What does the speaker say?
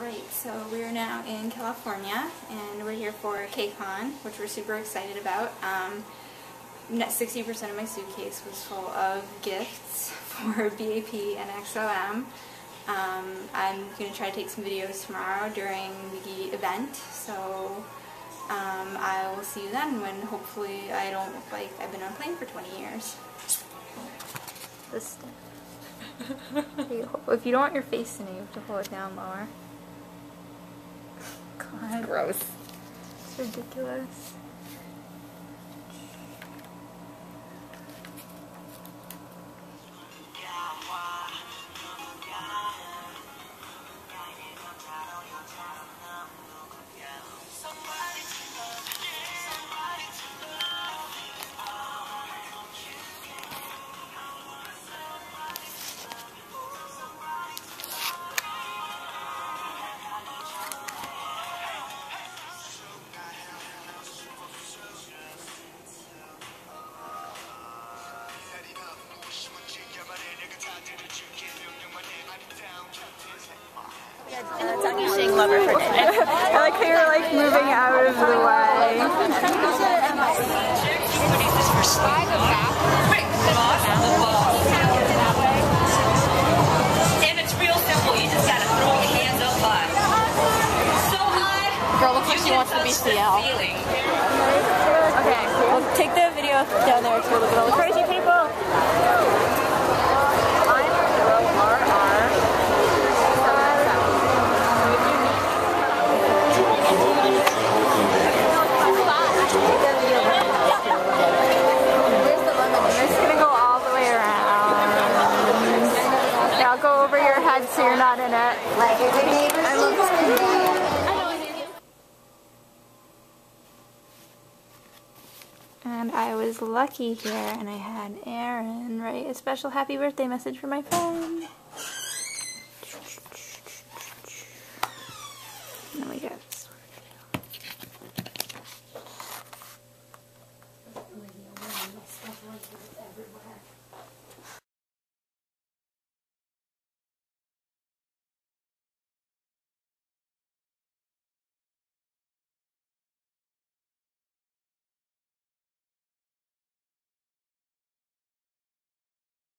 Right, so we're now in California and we're here for KCON, which we're super excited about. Um, 60% of my suitcase was full of gifts for BAP and EXO-M. Um, I'm going to try to take some videos tomorrow during the event, so um, I will see you then when hopefully I don't look like I've been on a plane for 20 years. This if you don't want your face in it, you have to hold it down lower. God. Gross. It's ridiculous. Lover for I like how you're like moving out of the way. And it's real simple. You just gotta throw your hands up high. So high. Girl looks like she wants to be CL. Okay, we'll take the video down there to look at all the crazy people. Head so you're not in it. Like your neighbors. I love And I was lucky here and I had Aaron write a special happy birthday message for my phone.